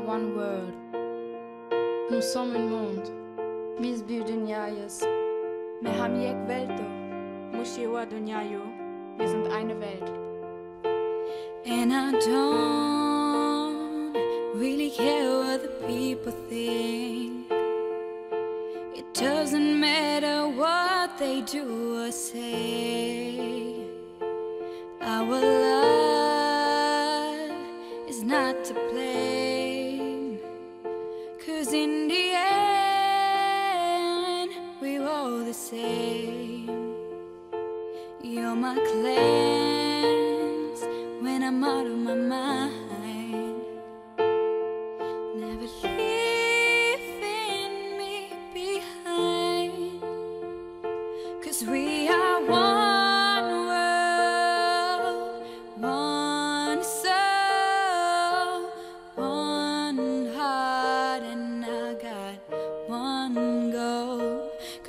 one world. Nous sommes un monde. Biz bir dünyayız. Mehamiyek Welto. Mushiwa Dunyayo. Wir sind eine Welt. And I don't really care what the people think. It doesn't matter what they do or say. In the end, we're all the same. You're my cleanse when I'm out of my mind. Never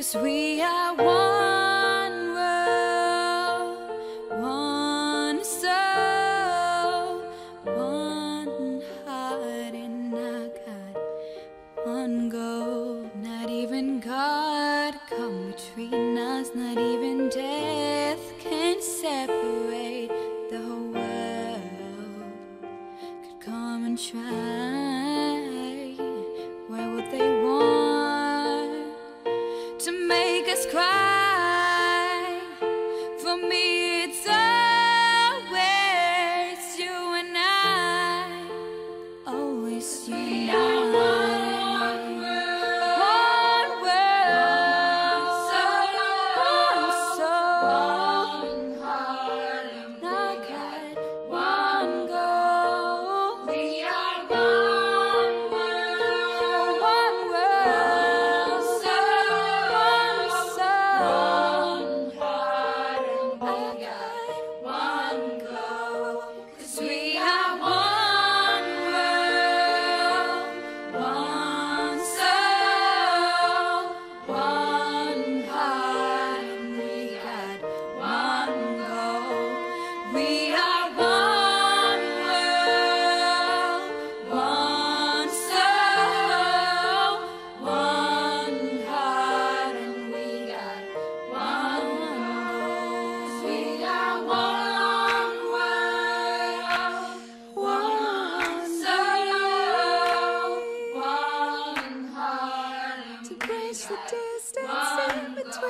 Cause we are one world, one soul, one heart, and I got one goal. Not even God come between us, not even death can separate the whole world. Could come and try.